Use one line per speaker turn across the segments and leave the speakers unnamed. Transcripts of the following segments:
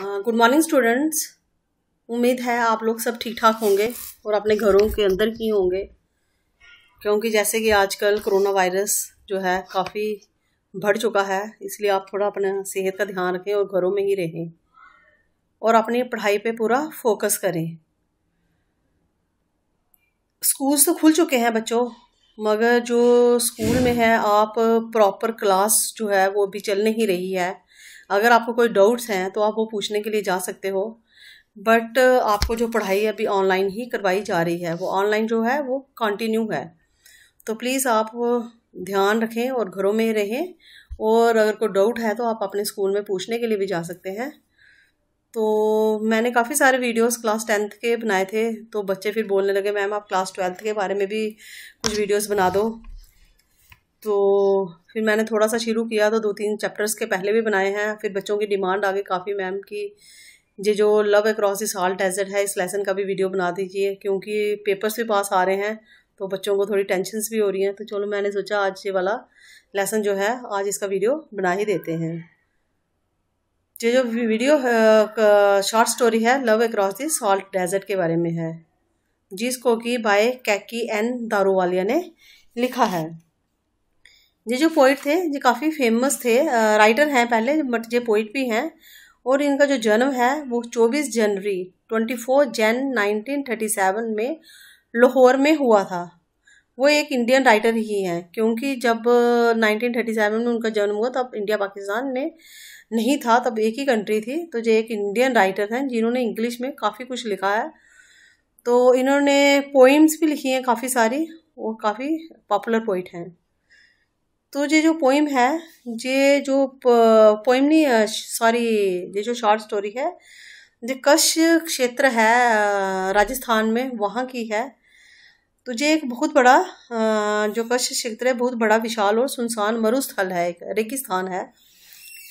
Good morning students उम्मीद है आप लोग सब ठीक ठाक होंगे और अपने घरों के अंदर ही होंगे, क्योंकि जैसे कि आजकल कोरोना वायरस जो है काफ़ी बढ़ चुका है, इसलिए आप थोड़ा अपना सेहत का ध्यान रखें और घरों में ही रहें और अपनी पढ़ाई पे पूरा फोकस करें। स्कूल्स तो खुल चुके हैं बच्चों, मगर जो स्कूल में है, आप प्रॉपर क्लास जो है वो भी चल नहीं रही है। अगर आपको कोई डाउट्स हैं तो आप वो पूछने के लिए जा सकते हो। बट आपको जो पढ़ाई अभी ऑनलाइन ही करवाई जा रही है, वो ऑनलाइन जो है, वो कंटिन्यू है। तो प्लीज़ आप ध्यान रखें और घरों में रहें और अगर कोई डाउट है तो आप अपने स्कूल में पूछने के लिए भी जा सकते हैं। तो मैंने काफ़ी सारे वीडियोस क्लास टेंथ के बनाए थे तो बच्चे फिर बोलने लगे मैम आप क्लास ट्वेल्थ के बारे में भी कुछ वीडियोस बना दो। तो फिर मैंने थोड़ा सा शुरू किया तो दो तीन चैप्टर्स के पहले भी बनाए हैं। फिर बच्चों की डिमांड आ गई काफ़ी मैम की। ये जो love across this all desert है, इस लेसन का भी वीडियो बना दीजिए, क्योंकि पेपर्स भी पास आ रहे हैं तो बच्चों को थोड़ी टेंशन भी हो रही हैं। तो चलो मैंने सोचा आज ये वाला लेसन जो है, आज इसका वीडियो बना ही देते हैं। ये जो वीडियो शॉर्ट स्टोरी है love across this salt desert के बारे में है, जिसको कि बाय कैकी एन दारूवालिया ने लिखा है। ये जो पोइट थे, ये काफ़ी फ़ेमस थे राइटर हैं पहले बट ये पोइट भी हैं। और इनका जो जन्म है, वो 24 जनवरी 24 जन 1937 में लाहौर में हुआ था। वो एक इंडियन राइटर ही हैं, क्योंकि जब 1937 में उनका जन्म हुआ, तब इंडिया पाकिस्तान में नहीं था, तब एक ही कंट्री थी। तो ये एक इंडियन राइटर हैं, जिन्होंने इंग्लिश में काफ़ी कुछ लिखा है। तो इन्होंने पोइम्स भी लिखी हैं काफ़ी सारी वो काफ़ी पॉपुलर पोइट हैं। तो ये जो पोइम है, ये जो पोइम नहीं सॉरी ये जो शॉर्ट स्टोरी है जो कश क्षेत्र है राजस्थान में, वहाँ की है। तो ये एक बहुत बड़ा जो कश क्षेत्र है, बहुत बड़ा विशाल और सुनसान मरुस्थल है, एक रेगिस्तान है।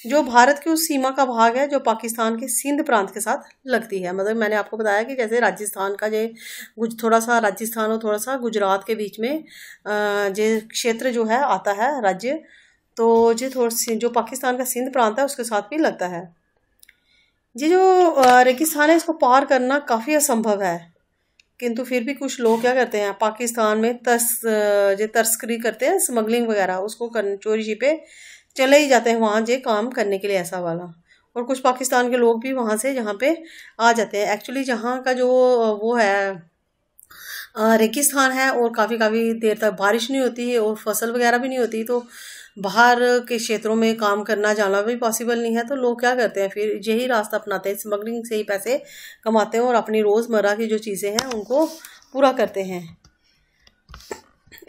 जो भारत की उस सीमा का भाग है, जो पाकिस्तान के सिंध प्रांत के साथ लगती है। मतलब मैंने आपको बताया कि जैसे राजस्थान का जो थोड़ा सा राजस्थान और थोड़ा सा गुजरात के बीच में जो क्षेत्र जो है, आता है राज्य तो जो थोड़ी जो पाकिस्तान का सिंध प्रांत है, उसके साथ भी लगता है। ये जो रेगिस्तान है, इसको पार करना काफ़ी असंभव है। किंतु फिर भी कुछ लोग क्या करते हैं, पाकिस्तान में तस जो तस्करी करते हैं, स्मगलिंग वगैरह, उसको कर चोरी छिपे चले ही जाते हैं वहाँ, जे काम करने के लिए ऐसा वाला। और कुछ पाकिस्तान के लोग भी वहाँ से यहाँ पे आ जाते हैं। एक्चुअली जहाँ का जो वो है रेगिस्तान है और काफ़ी काफ़ी देर तक बारिश नहीं होती है और फ़सल वगैरह भी नहीं होती तो बाहर के क्षेत्रों में काम करना जाना भी पॉसिबल नहीं है। तो लोग क्या करते हैं, फिर यही रास्ता अपनाते हैं। स्मगलिंग से ही पैसे कमाते हैं और अपनी रोज़मर्रा की जो चीज़ें हैं, उनको पूरा करते हैं।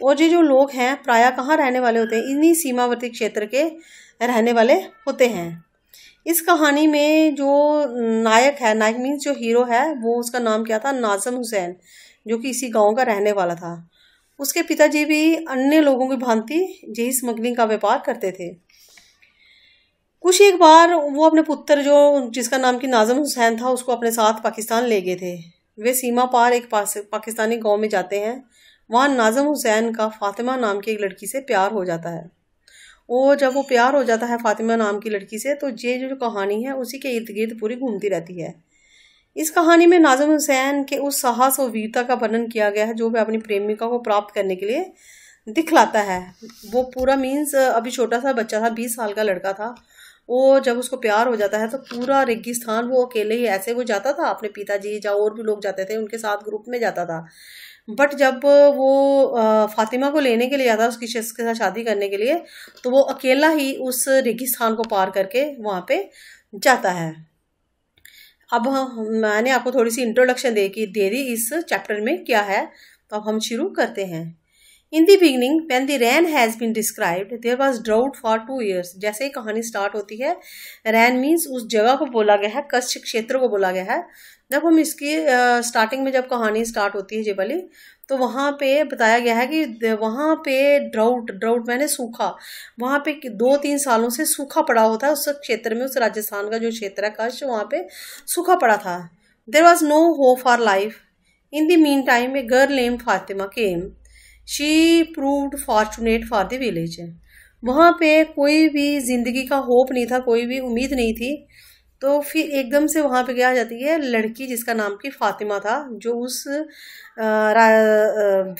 और ये जो लोग हैं, प्राय कहाँ रहने वाले होते हैं? इन्हीं सीमावर्ती क्षेत्र के रहने वाले होते हैं। इस कहानी में जो नायक है, नायक मीन्स जो हीरो है, वो उसका नाम क्या था? नाजम हुसैन, जो कि इसी गाँव का रहने वाला था। उसके पिताजी भी अन्य लोगों की भांति यही स्मगलिंग का व्यापार करते थे। कुछ एक बार वो अपने पुत्र जो, जिसका नाम कि नाजम हुसैन था, उसको अपने साथ पाकिस्तान ले गए थे। वे सीमा पार एक पास, पाकिस्तानी गाँव में जाते हैं। वहाँ नाजम हुसैन का फातिमा नाम की एक लड़की से प्यार हो जाता है। वो जब वो प्यार हो जाता है फातिमा नाम की लड़की से तो ये जो कहानी है, उसी के इर्द गिर्द पूरी घूमती रहती है। इस कहानी में नाजम हुसैन के उस साहस और वीरता का वर्णन किया गया है, जो वह अपनी प्रेमिका को प्राप्त करने के लिए दिखलाता है। वो पूरा मीन्स अभी छोटा सा बच्चा था, बीस साल का लड़का था। वो जब उसको प्यार हो जाता है तो पूरा रेगिस्तान वो अकेले ही ऐसे वो जाता था, अपने पिताजी या और भी लोग जाते थे, उनके साथ ग्रुप में जाता था। बट जब वो फातिमा को लेने के लिए जाता है उसकी शख्स के साथ शादी करने के लिए तो वो अकेला ही उस रेगिस्तान को पार करके वहाँ पे जाता है। अब मैंने आपको थोड़ी सी इंट्रोडक्शन दे की, दे दी इस चैप्टर में क्या है। तो अब हम शुरू करते हैं। In the beginning when the Rann has been described there was drought for two years जैसे ही कहानी स्टार्ट होती है रैन मीन्स उस जगह को बोला गया है कच्छ क्षेत्र को बोला गया है। जब हम इसकी स्टार्टिंग में जब कहानी स्टार्ट होती है जेबली तो वहाँ पे बताया गया है कि वहाँ पे ड्राउट ड्राउट मैंने सूखा, वहाँ पे दो तीन सालों से सूखा पड़ा होता है, उस क्षेत्र में, उस राजस्थान का जो क्षेत्र है, कच्छ, वहाँ पे सूखा पड़ा था। There was no hope for life in the meantime a girl name Fatima came she proved fortunate for the village वहाँ पे कोई भी ज़िंदगी का होप नहीं था, कोई भी उम्मीद नहीं थी। तो फिर एकदम से वहाँ पे क्या आ जाती है लड़की जिसका नाम की फातिमा था जो उस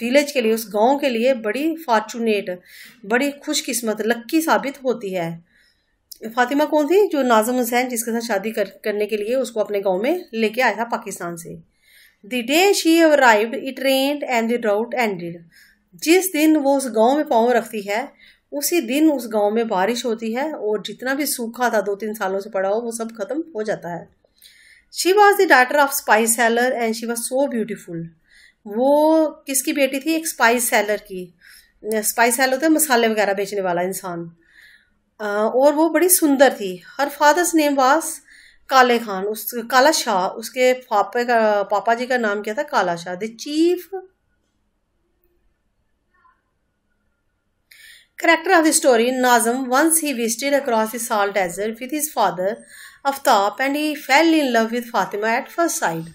विलेज के लिए उस गाँव के लिए बड़ी फॉर्चुनेट बड़ी खुशकिस्मत लक्की साबित होती है। फातिमा कौन थी? जो नाजम हुसैन जिसके साथ शादी कर, करने के लिए उसको अपने गाँव में लेके आया था पाकिस्तान से। The day she arrived it rained and the drought ended जिस दिन वो उस गाँव में पाँव रखती है उसी दिन उस गाँव में बारिश होती है और जितना भी सूखा था दो तीन सालों से पड़ा हो वो सब खत्म हो जाता है। She was the daughter of spice seller and she was so beautiful वो किसकी बेटी थी? एक स्पाइस सेलर की। स्पाइस सेलर है, मसाले वगैरह बेचने वाला इंसान। और वो बड़ी सुंदर थी। हर फादर्स नेम वास काले खान। उस, काला शाह। उसके पापे का, पापा जी का नाम क्या था? Kala Shah. The chief Character of the story Nazim, once he visited across the salt desert with his father, Aftab, and he fell in love with Fatima at first sight.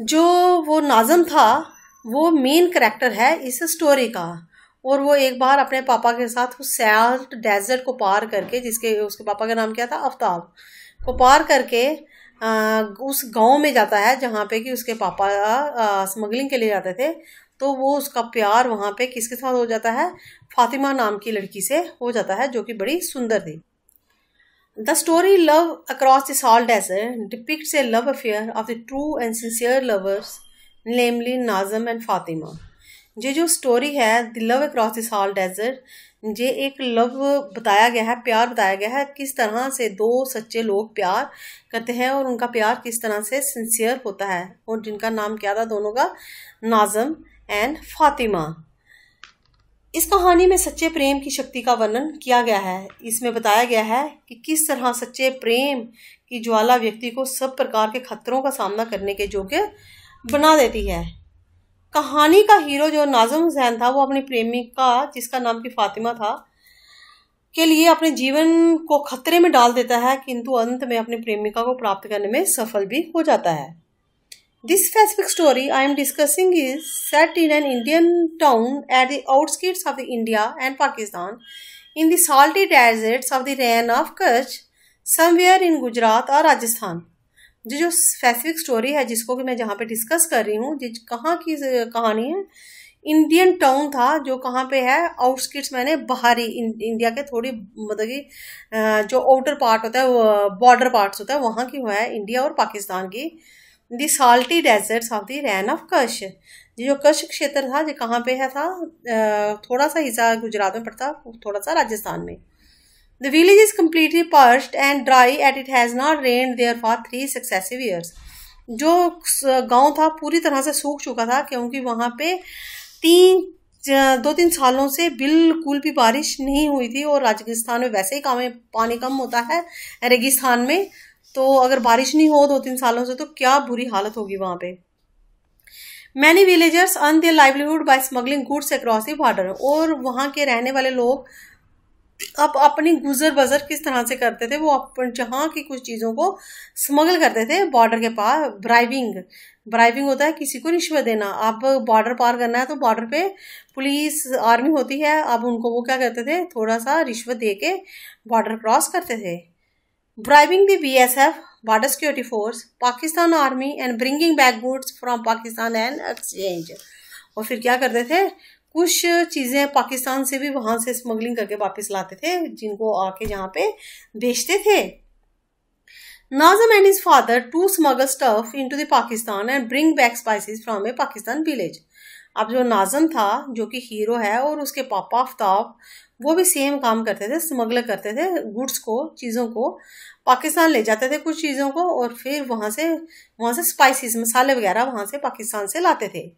जो वो नाजम था वो मेन करेक्टर है इस story का और वो एक बार अपने पापा के साथ उस सैल्ट डेजर्ट को पार करके जिसके उसके पापा का नाम क्या था आफ्ताब को पार करके आ, उस गाँव में जाता है जहाँ पे कि उसके पापा स्मगलिंग के लिए जाते थे तो वो उसका प्यार वहाँ पे किसके साथ हो जाता है? फातिमा नाम की लड़की से हो जाता है, जो कि बड़ी सुंदर थी। The story love across the salt desert depicts a love affair of the true and sincere lovers namely Najam and Fatima ये जो स्टोरी है the love across the salt desert ये एक लव बताया गया है, प्यार बताया गया है, किस तरह से दो सच्चे लोग प्यार करते हैं और उनका प्यार किस तरह से सिंसियर होता है। और जिनका नाम क्या था दोनों का? नाजम एंड फातिमा इस कहानी में सच्चे प्रेम की शक्ति का वर्णन किया गया है। इसमें बताया गया है कि किस तरह सच्चे प्रेम की ज्वाला व्यक्ति को सब प्रकार के खतरों का सामना करने के योग्य बना देती है। कहानी का हीरो जो नाजम हुसैन था, वो अपनी प्रेमिका, जिसका नाम की फातिमा था, के लिए अपने जीवन को खतरे में डाल देता है, किंतु अंत में अपनी प्रेमिका को प्राप्त करने में सफल भी हो जाता है। This specific story I am discussing is set in an Indian town at the outskirts of India and Pakistan in the salty deserts of the Rann of Kutch somewhere in Gujarat or Rajasthan. जो जो specific story है जिसको कि मैं जहाँ पे discuss कर रही हूँ जिस कहाँ की कहानी है इंडियन टाउन था जो कहाँ पे है आउटस्किट्स मैंने बाहरी इंडिया के थोड़ी मतलब कि जो आउटर पार्ट होता है बॉर्डर पार्ट्स होता है वहाँ की हुआ है इंडिया और पाकिस्तान की the salty deserts of the Rann of Kutch जो कश क्षेत्र था, जो कहाँ पे है था थोड़ा सा हिस्सा गुजरात में पड़ता, थोड़ा सा राजस्थान में। The village is completely parched and dry at it has not rain there for three successive years जो गाँव था, पूरी तरह से सूख चुका था, क्योंकि वहाँ पे तीन दो तीन सालों से बिल्कुल भी बारिश नहीं हुई थी और राजस्थान में वैसे ही काम, पानी कम होता है, रेगिस्तान में। तो अगर बारिश नहीं हो दो तीन सालों से तो क्या बुरी हालत होगी वहाँ पे? Many villagers earn their livelihood by smuggling goods across the border और वहाँ के रहने वाले लोग अब अपनी गुजर बजर किस तरह से करते थे, वो अपन जहाँ की कुछ चीज़ों को स्मगल करते थे बॉर्डर के पास ब्राइविंग ब्राइविंग होता है किसी को रिश्वत देना। अब बॉर्डर पार करना है तो बॉर्डर पे पुलिस आर्मी होती है। अब उनको वो क्या करते थे? थोड़ा सा रिश्वत दे के बॉर्डर क्रॉस करते थे। bribing the BSF, Border Security Force, Pakistan Army and bringing back goods from Pakistan and exchange. और फिर क्या करते थे? कुछ चीज़ें पाकिस्तान से भी वहाँ से स्मगलिंग करके वापस लाते थे जिनको आके यहाँ पे बेचते थे। Najam and his father to smuggle stuff into Pakistan and bring back spices from a Pakistan village अब जो नाजम था जो कि हीरो है और उसके पापा आफ्ताब वो भी सेम काम करते थे स्मगलर करते थे गुड्स को, चीज़ों को, पाकिस्तान ले जाते थे कुछ चीज़ों को और फिर वहाँ से वहाँ से स्पाइसेस मसाले वगैरह वहाँ से पाकिस्तान से लाते थे।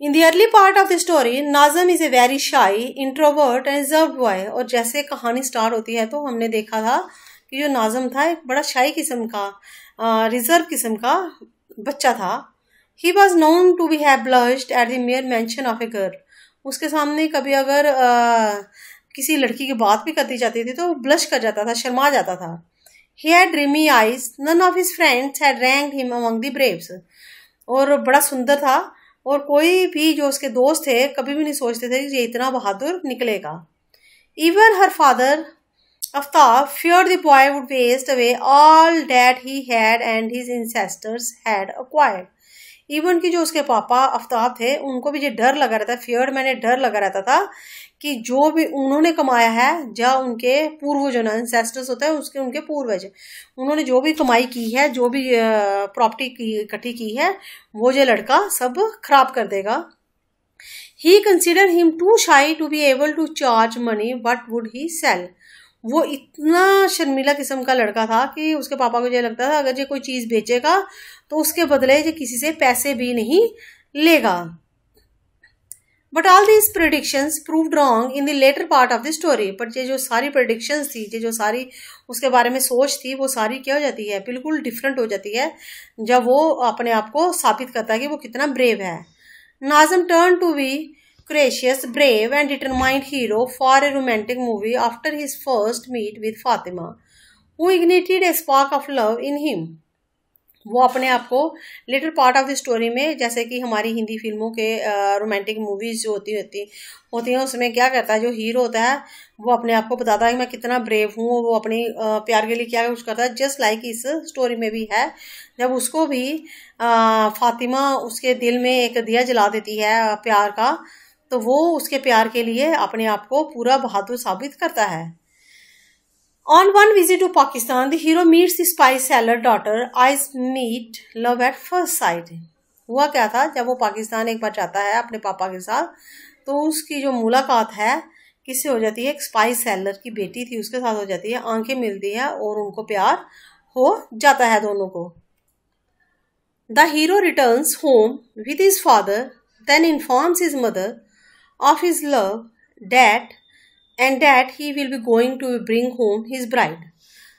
In the early part of the story Najam is a very shy introvert and reserve boy और जैसे कहानी स्टार्ट होती है तो हमने देखा था कि जो नाजम था, एक बड़ा शाही किस्म का रिज़र्व किस्म का बच्चा था। He was known to be have blushed at the mere mention of a girl उसके सामने कभी अगर आ, किसी लड़की की बात भी करती जाती थी तो वो ब्लश कर जाता था शर्मा जाता था। He had dreamy eyes none of his friends had rank him among the braves और बड़ा सुंदर था। और कोई भी जो उसके दोस्त थे कभी भी नहीं सोचते थे कि ये इतना बहादुर निकलेगा। Even her father Aftab feared the boy would waste away. All that he had and his ancestors had acquired. Even कि जो उसके पापा आफ्ताब थे, उनको भी ये डर लगा रहता फियर मैंने डर लगा रहता था कि जो भी उन्होंने कमाया है या उनके पूर्वज ना इंसेस्टर्स होता है, उसके उनके पूर्वज। उन्होंने जो भी कमाई की है, जो भी प्रॉपर्टी की, इकट्ठी की है, वो जो लड़का सब खराब कर देगा। He consider him too shy to be able to charge money what would he sell वो इतना शर्मिला किस्म का लड़का था कि उसके पापा को ये लगता था, अगर ये कोई चीज़ बेचेगा तो उसके बदले ये किसी से पैसे भी नहीं लेगा। But all these predictions proved wrong in the latter part of the story but ये जो सारी प्रोडिक्शंस थी ये जो सारी उसके बारे में सोच थी वो सारी क्या हो जाती है? बिल्कुल डिफरेंट हो जाती है जब वो अपने आप को साबित करता है कि वो कितना ब्रेव है। Najam turn to be courageous, brave, and determined hero for a romantic movie after his first meet with Fatima, who ignited a spark of love in him. वो अपने आप को little part of the story में, जैसे कि हमारी हिंदी फ़िल्मों के रोमांटिक मूवीज़ जो होती होती होती हैं, उसमें क्या करता है, जो हीरो होता है, वो अपने आप को बताता है कि मैं कितना ब्रेव हूँ, वो अपनी प्यार के लिए क्या कुछ करता है जस्ट लाइक इस स्टोरी में भी है। जब उसको भी फातिमा उसके दिल में एक दिया जला देती है प्यार का तो वो उसके प्यार के लिए अपने आप को पूरा बहादुर साबित करता है। On one visit to Pakistan the hero meets the spice seller daughter eyes meet love at first sight हुआ क्या था? जब वो पाकिस्तान एक बार जाता है अपने पापा के साथ तो उसकी जो मुलाकात है, किससे हो जाती है? एक स्पाइस सेलर की बेटी थी, उसके साथ हो जाती है, आँखें मिलती हैं और उनको प्यार हो जाता है दोनों को। The hero return home with his father then informs his mother of his love that and that he will be going to bring home his bride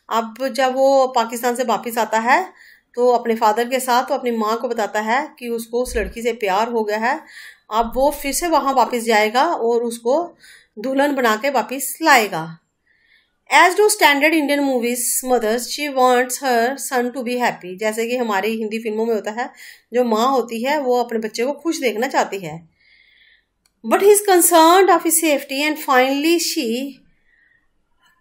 अब जब वो पाकिस्तान से वापस आता है तो अपने फादर के साथ तो अपनी माँ को बताता है कि उसको उस लड़की से प्यार हो गया है। अब वो फिर से वहाँ वापस जाएगा और उसको दुल्हन बना के वापस लाएगा। As do standard Indian movies mothers she wants her son to be happy जैसे कि हमारी हिंदी फ़िल्मों में होता है, जो माँ होती है, वो अपने बच्चे को खुश देखना चाहती है। But he is concerned of his safety and finally she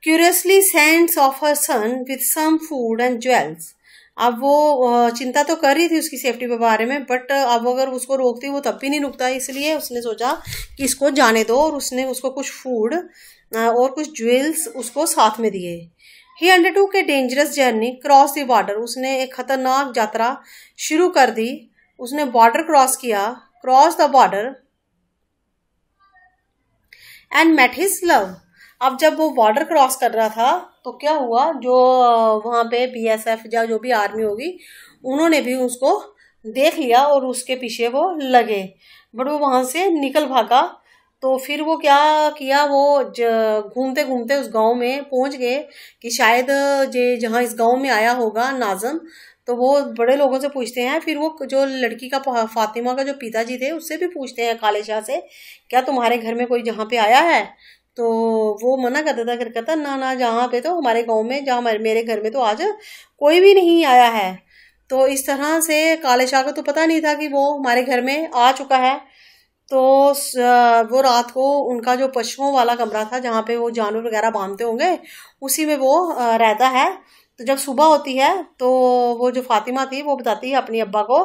curiously sends off her son with some food and jewels. अब वो चिंता तो कर रही थी उसकी सेफ्टी के बारे में बट अब अगर उसको रोकती वो तब भी नहीं रुकता, इसलिए उसने सोचा कि इसको जाने दो और उसने उसको कुछ फ़ूड और कुछ ज्वेल्स उसको साथ में दिए। ही अंडरटूक के dangerous journey cross the border उसने एक खतरनाक यात्रा शुरू कर दी। उसने बॉर्डर क्रॉस किया। Cross the border and met his love अब जब वो बॉर्डर क्रॉस कर रहा था तो क्या हुआ? जो वहाँ पे बीएसएफ या जो भी आर्मी होगी, उन्होंने भी उसको देख लिया और उसके पीछे वो लगे। बट वो वहाँ से निकल भागा। तो फिर वो क्या किया? वो घूमते घूमते उस गाँव में पहुँच गए कि शायद जे, जहाँ इस गाँव में आया होगा नाजम तो वो बड़े लोगों से पूछते हैं, फिर वो जो लड़की का फातिमा का जो पिताजी थे, उससे भी पूछते हैं काले शाह से, क्या तुम्हारे घर में कोई जहाँ पे आया है? तो वो मना करता था कर कहता, ना ना, जहाँ पे तो हमारे गाँव में, जहाँ मेरे घर में तो आज कोई भी नहीं आया है। तो इस तरह से काले शाह को तो पता नहीं था कि वो हमारे घर में आ चुका है। तो वो रात को उनका जो पशुओं वाला कमरा था, जहाँ पे वो जानवर वगैरह बांधते होंगे, उसी में वो रहता है। तो जब सुबह होती है तो वो जो फातिमा थी, वो बताती है अपनी अब्बा को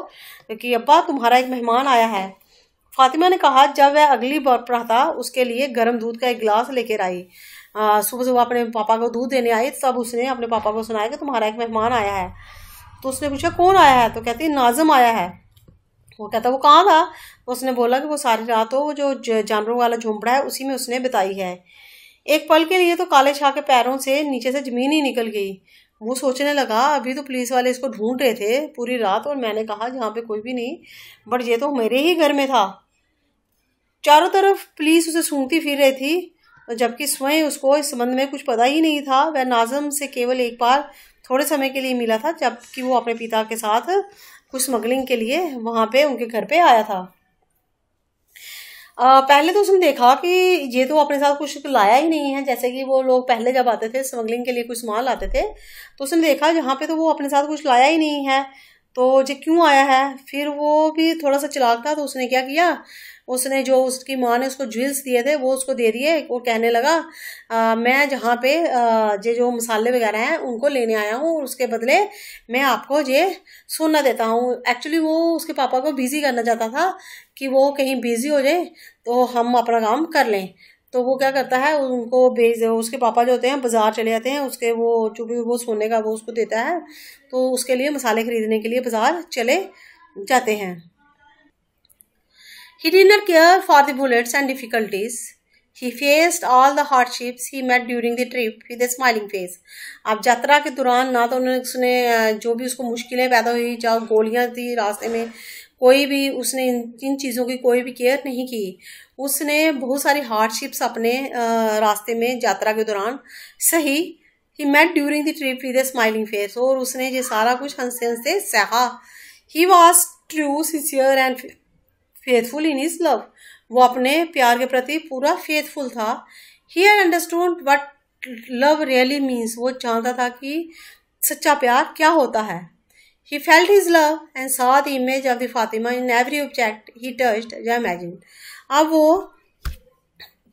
कि, अब्बा, तुम्हारा एक मेहमान आया है। फातिमा ने कहा, जब वह अगली बरपरा था, उसके लिए गर्म दूध का एक गिलास लेकर आई। सुबह सुबह अपने पापा को दूध देने आई, तब उसने अपने पापा को सुनाया कि तुम्हारा एक मेहमान आया है। तो उसने पूछा, कौन आया है? तो कहती नाजम आया है। वो कहता, वो कहाँ था? उसने बोला कि, वो सारी रात हो वो जो जानवरों वाला झोंपड़ा है, उसी में उसने बिताई है। एक पल के लिए तो काले शाह के पैरों से नीचे से ज़मीन ही निकल गई। वो सोचने लगा, अभी तो पुलिस वाले इसको ढूंढ रहे थे पूरी रात और मैंने कहा जहाँ पे कोई भी नहीं बट ये तो मेरे ही घर में था। चारों तरफ़ पुलिस उसे सूंघती फिर रही थी, जबकि स्वयं उसको इस संबंध में कुछ पता ही नहीं था। वह नाजम से केवल एक बार थोड़े समय के लिए मिला था, जबकि वो अपने पिता के साथ कुछ स्मगलिंग के लिए वहाँ पे उनके घर पे आया था। आ, पहले तो उसने देखा कि ये तो अपने साथ कुछ लाया ही नहीं है। जैसे कि वो लोग पहले जब आते थे स्मगलिंग के लिए कुछ सामान लाते थे तो उसने देखा जहाँ पे तो वो अपने साथ कुछ लाया ही नहीं है। तो जो क्यों आया है? फिर वो भी थोड़ा सा चलाक था तो उसने क्या किया? उसने जो उसकी माँ ने उसको ज्वेल्स दिए थे वो उसको दे दिए। वो कहने लगा आ, मैं जहाँ पे ये जो मसाले वगैरह हैं उनको लेने आया हूँ उसके बदले मैं आपको ये सोना देता हूँ। एक्चुअली वो उसके पापा को बिज़ी करना चाहता था कि वो कहीं बिज़ी हो जाए तो हम अपना काम कर लें। तो वो क्या करता है, उनको भेज, उसके पापा जो होते हैं, बाज़ार चले जाते हैं, उसके वो भी वो सोने का वो उसको देता है तो उसके लिए मसाले खरीदने के लिए बाज़ार चले जाते हैं He did not care for the bullets and difficulties. He faced all the hardships he met during the trip with smiling face. अब यात्रा के दौरान ना तो उन्होंने उसने जो भी उसको मुश्किलें पैदा हुई चाहे गोलियाँ थी रास्ते में कोई भी उसने इन इन चीज़ों की कोई भी केयर नहीं की। उसने बहुत सारी हार्डशिप्स अपने रास्ते में यात्रा के दौरान सही he met during the trip with smiling face और उसने ये सारा कुछ हँसते हँसते सहा। He was true sincere and faithful in his love वो अपने प्यार के प्रति पूरा फेथफुल था। He had understood what love really means वो जानता था कि सच्चा प्यार क्या होता है। He felt his love and saw the image of the Fatima in every object he touched या इमेजिन अब वो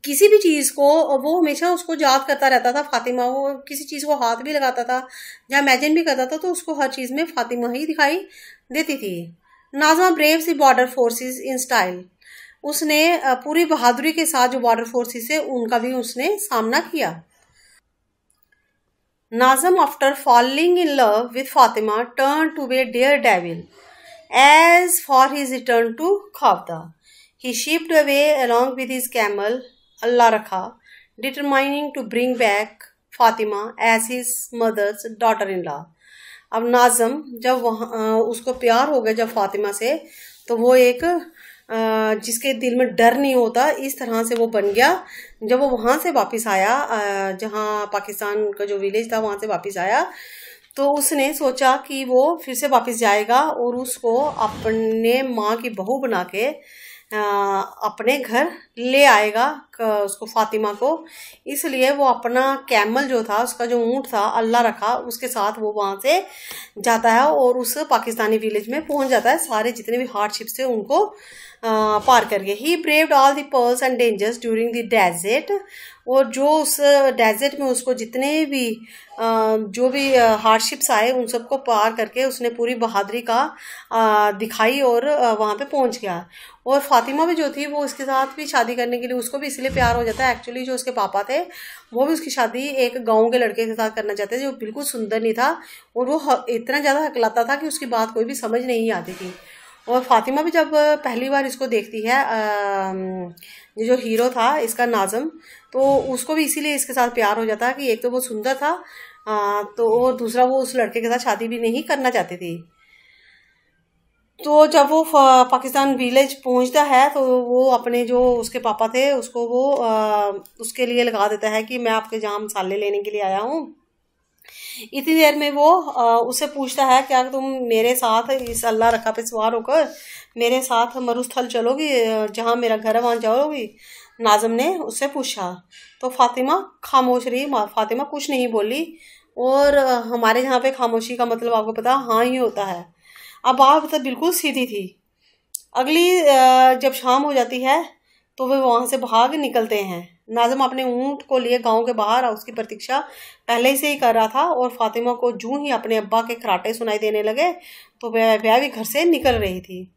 किसी भी चीज़ को वो हमेशा उसको याद करता रहता था फातिमा वो किसी चीज़ को हाथ भी लगाता था या इमेजिन भी करता था तो उसको हर चीज़ में फातिमा ही दिखाई देती थी। Najam braves border forces in style उसने पूरी बहादुरी के साथ जो बॉर्डर फोर्सेस है, उनका भी उसने सामना किया। Najam after falling in love with Fatima turn to be daredevil as for his return to Khavda he shift away along with his camel Allah Rakha determining to bring back Fatima as his mother's daughter in law अब नाजम जब वहाँ उसको प्यार हो गया जब फातिमा से तो वो एक जिसके दिल में डर नहीं होता, इस तरह से वो बन गया। जब वो वहाँ से वापस आया जहाँ पाकिस्तान का जो विलेज था, वहाँ से वापस आया तो उसने सोचा कि वो फिर से वापस जाएगा और उसको अपने माँ की बहू बना के अपने घर ले आएगा उसको फातिमा को। इसलिए वो अपना कैमल जो था, उसका जो ऊँट था, अल्लाह रखा, उसके साथ वो वहाँ से जाता है और उस पाकिस्तानी विलेज में पहुँच जाता है। सारे जितने भी हार्डशिप्स थे उनको पार करके he braved all the perils and dangers during the desert और जो उस डेजर्ट में उसको जितने भी जो भी हार्डशिप्स आए, उन सबको पार करके उसने पूरी बहादुरी का दिखाई और वहाँ पे पहुँच गया। और फातिमा भी जो थी, वो उसके साथ भी शादी करने के लिए, उसको भी इसलिए प्यार हो जाता है। एक्चुअली जो उसके पापा थे, वो भी उसकी शादी एक गाँव के लड़के के साथ करना चाहते थे, जो बिल्कुल सुंदर नहीं था। और वो इतना ज़्यादा हकलाता था कि उसकी बात कोई भी समझ नहीं आती थी। और फातिमा भी जब पहली बार इसको देखती है ये जो हीरो था इसका नाजम तो उसको भी इसीलिए इसके साथ प्यार हो जाता है कि एक तो वो सुंदर था आ, तो और दूसरा वो उस लड़के के साथ शादी भी नहीं करना चाहती थी। तो जब वो पाकिस्तान विलेज पहुँचता है तो वो अपने जो उसके पापा थे उसको वो आ, उसके लिए लगा देता है कि मैं आपके जहाँ मसाले लेने के लिए आया हूँ। इतनी देर में वो उससे पूछता है, क्या तुम मेरे साथ इस अल्लाह रखा पे सवार होकर मेरे साथ मरुस्थल चलोगी जहाँ मेरा घर है, वहाँ जाओगी? नाजम ने उससे पूछा। तो फातिमा खामोश रही फातिमा कुछ नहीं बोली। और हमारे यहाँ पे खामोशी का मतलब आपको पता हाँ ही होता है। अब आप तो बिल्कुल सीधी थी। अगली जब शाम हो जाती है तो वे वहाँ से भाग निकलते हैं। नाजम अपने ऊँट को लिए गाँव के बाहर उसकी प्रतीक्षा पहले से ही कर रहा था और फातिमा को जूं ही अपने अब्बा के खराटे सुनाई देने लगे तो वह वह भी घर से निकल रही थी।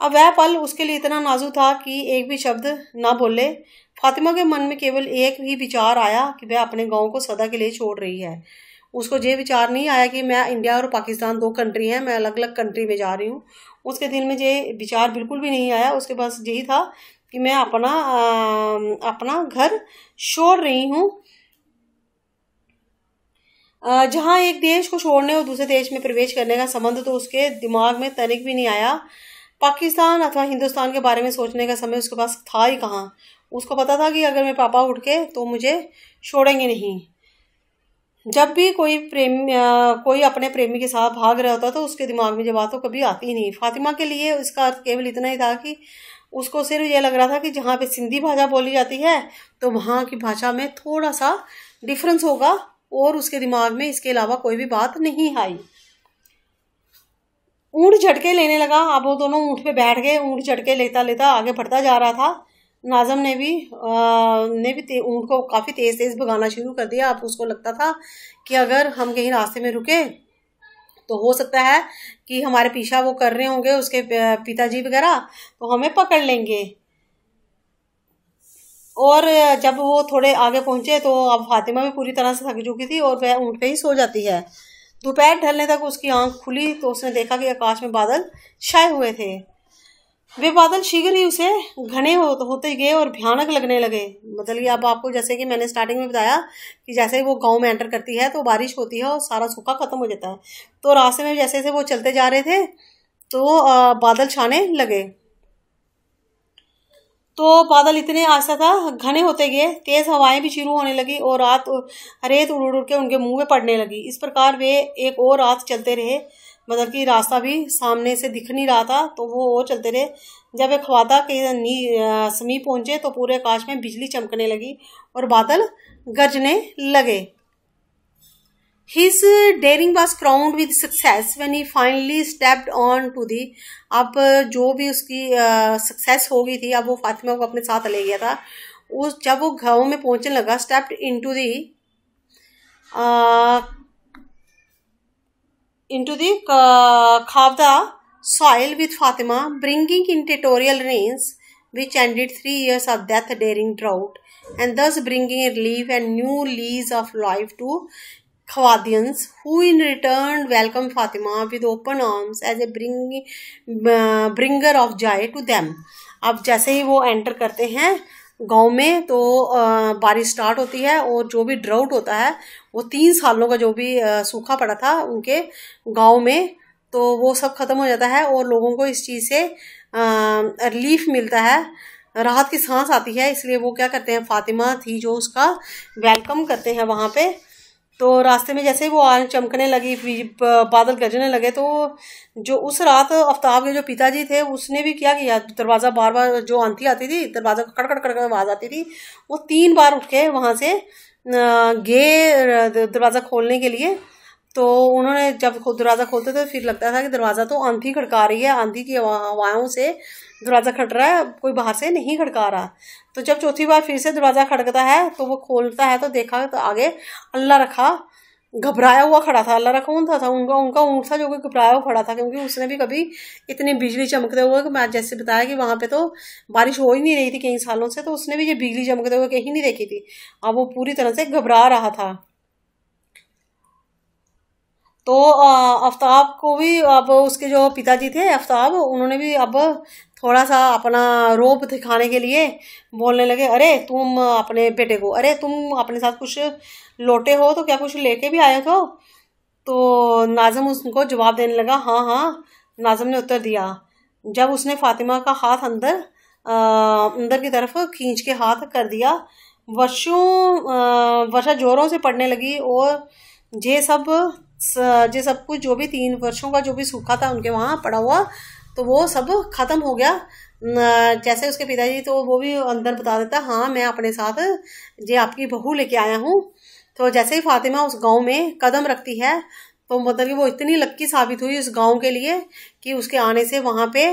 अब वह पल उसके लिए इतना नाजुक था कि एक भी शब्द ना बोले। फातिमा के मन में केवल एक ही विचार आया कि वह अपने गाँव को सदा के लिए छोड़ रही है। उसको ये विचार नहीं आया कि मैं इंडिया और पाकिस्तान दो कंट्री हैं, मैं अलग अलग कंट्री में जा रही हूँ। उसके दिल में ये विचार बिल्कुल भी नहीं आया। उसके पास यही था कि मैं अपना आ, अपना घर छोड़ रही हूँ। जहाँ एक देश को छोड़ने और दूसरे देश में प्रवेश करने का संबंध तो उसके दिमाग में तनिक भी नहीं आया। पाकिस्तान अथवा हिंदुस्तान के बारे में सोचने का समय उसके पास था ही कहाँ? उसको पता था कि अगर मैं पापा उठ के तो मुझे छोड़ेंगे नहीं। जब भी कोई प्रेम कोई अपने प्रेमी के साथ भाग रहा होता तो उसके दिमाग में ये बात तो कभी आती ही नहीं। फातिमा के लिए इसका अर्थ केवल इतना ही था कि उसको सिर्फ़ ये लग रहा था कि जहाँ पे सिंधी भाषा बोली जाती है तो वहाँ की भाषा में थोड़ा सा डिफरेंस होगा और उसके दिमाग में इसके अलावा कोई भी बात नहीं आई। ऊँट झटके लेने लगा। अब वो दोनों ऊँट पे बैठ गए। ऊँट झटके लेता लेता आगे बढ़ता जा रहा था। नाजम ने भी आ, ने भी ऊँट को काफ़ी तेज़ तेज़ भगाना शुरू कर दिया। अब उसको लगता था कि अगर हम कहीं रास्ते में रुके तो हो सकता है कि हमारे पीछा वो कर रहे होंगे उसके पिताजी वगैरह तो हमें पकड़ लेंगे। और जब वो थोड़े आगे पहुँचे तो अब फातिमा भी पूरी तरह से थक चुकी थी और वह ऊँट पे ही सो जाती है। दोपहर ढलने तक उसकी आँख खुली तो उसने देखा कि आकाश में बादल छाए हुए थे। वे बादल शीघ्र ही उसे घने हो, होते गए और भयानक लगने लगे। मतलब ये अब आपको जैसे कि मैंने स्टार्टिंग में बताया कि जैसे वो गाँव में एंटर करती है तो बारिश होती है और सारा सूखा खत्म हो जाता है। तो रास्ते में जैसे जैसे वो चलते जा रहे थे तो बादल छाने लगे। तो बादल इतने आस्ता था घने होते गए तेज हवाएँ भी शुरू होने लगी और रात रेत उड़ उड़ के उनके मुँह में पड़ने लगी। इस प्रकार वे एक और रात चलते रहे। मतलब कि रास्ता भी सामने से दिख नहीं रहा था तो वो और चलते रहे। जब एक खवादा के नी समीप पहुँचे तो पूरे आकाश में बिजली चमकने लगी और बादल गरजने लगे। His daring was crowned with success when he finally stepped on to the, अब जो भी उसकी सक्सेस हो गई थी, अब वो फातिमा को अपने साथ ले गया था। उस, जब वो गाँव में पहुँचने लगा stepped into the into the uh, Khavda soil with Fatima, bringing in territorial rains which ended three years of death daring drought and thus bringing relief and new lease of life to Khawadians, who in return welcomed Fatima with open arms as a bring, uh, bringer of joy to them. अब जैसे ही वो enter करते हैं गाँव में तो बारिश start होती है और जो भी ड्राउट होता है, वो तीन सालों का जो भी सूखा पड़ा था उनके गाँव में तो वो सब खत्म हो जाता है और लोगों को इस चीज़ से रिलीफ मिलता है। राहत की सांस आती है, इसलिए वो क्या करते हैं, फातिमा थी जो उसका वेलकम करते हैं वहाँ पे। तो रास्ते में जैसे ही वो आग चमकने लगी बादल गरजने लगे तो जो उस रात आफ्ताब के जो पिताजी थे, उसने भी क्या किया? दरवाज़ा बार बार जो आंधी आती थी, दरवाज़ा कड़कड़ कड़कड़ आवाज़ आती थी, वो तीन बार उठ के वहाँ से गए दरवाज़ा खोलने के लिए। तो उन्होंने जब दरवाज़ा खोलते थे, फिर लगता था कि दरवाज़ा तो आंधी खड़का रही है, आंधी की हवाओं से दरवाज़ा खट रहा है कोई बाहर से नहीं खड़का रहा। तो जब चौथी बार फिर से दरवाज़ा खड़कता है तो वो खोलता है तो देखा तो आगे अल्लाह रखा घबराया हुआ खड़ा था। अल्लाह रखा था, था उनका उनका ऊँट था जो कि घबराया हुआ खड़ा था क्योंकि उसने भी कभी इतनी बिजली चमकते हुए कि मैं जैसे बताया कि वहाँ पे तो बारिश हो ही नहीं रही थी कई सालों से तो उसने भी ये बिजली चमकते हुए कहीं नहीं देखी थी। अब वो पूरी तरह से घबरा रहा था। तो आफ्ताब को भी अब उसके जो पिताजी थे आफ्ताब उन्होंने भी अब थोड़ा सा अपना रोप दिखाने के लिए बोलने लगे अरे तुम अपने बेटे को अरे तुम अपने साथ कुछ लोटे हो तो क्या कुछ लेके भी आए हो तो नाजम उसको जवाब देने लगा हाँ हाँ। नाजम ने उत्तर दिया। जब उसने फातिमा का हाथ अंदर आ, अंदर की तरफ़ खींच के हाथ कर दिया वर्षों वर्षा जोरों से पड़ने लगी और ये सब ये सब कुछ जो भी तीन वर्षों का जो भी सूखा था उनके वहाँ पड़ा हुआ तो वो सब खत्म हो गया। जैसे उसके पिताजी तो वो भी अंदर बता देता हाँ मैं अपने साथ ये आपकी बहू लेके आया हूँ। तो जैसे ही फातिमा उस गाँव में कदम रखती है तो मतलब कि वो इतनी लक्की साबित हुई उस गाँव के लिए कि उसके आने से वहाँ पे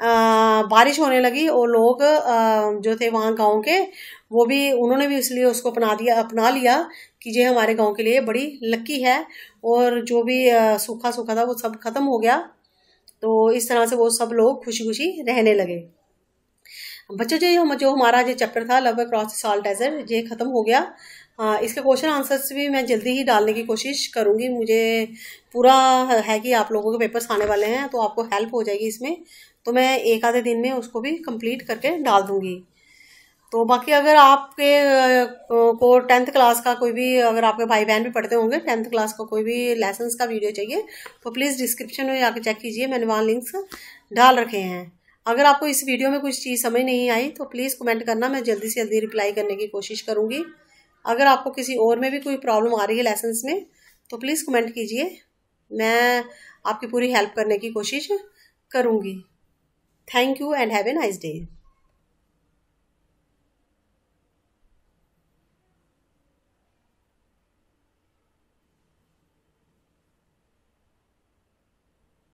आ, बारिश होने लगी और लोग आ, जो थे वहाँ गाँव के वो भी उन्होंने भी इसलिए उसको अपना दिया अपना लिया कि ये हमारे गाँव के लिए बड़ी लक्की है और जो भी सूखा सूखा था वो सब खत्म हो गया। तो इस तरह से वो सब लोग खुशी खुशी रहने लगे। बच्चों जो हम जो हमारा जो चैप्टर था लव क्रॉस सॉल्ट डेजर्ट ये ख़त्म हो गया। आ, इसके क्वेश्चन आंसर्स भी मैं जल्दी ही डालने की कोशिश करूँगी। मुझे पूरा है कि आप लोगों के पेपर्स आने वाले हैं तो आपको हेल्प हो जाएगी इसमें। तो मैं एक आधे दिन में उसको भी कंप्लीट करके डाल दूँगी। तो बाकी अगर आपके को टेंथ क्लास का कोई भी, अगर आपके भाई बहन भी पढ़ते होंगे, टेंथ क्लास का कोई भी लेसन का वीडियो चाहिए तो प्लीज़ डिस्क्रिप्शन में आके चेक कीजिए, मैंने वहाँ लिंक्स डाल रखे हैं। अगर आपको इस वीडियो में कुछ चीज़ समझ नहीं आई तो प्लीज़ कमेंट करना, मैं जल्दी से जल्दी रिप्लाई करने की कोशिश करूँगी। अगर आपको किसी और में भी कोई प्रॉब्लम आ रही है लेसन्स में तो प्लीज़ कमेंट कीजिए, मैं आपकी पूरी हेल्प करने की कोशिश करूँगी। Thank you and have a nice day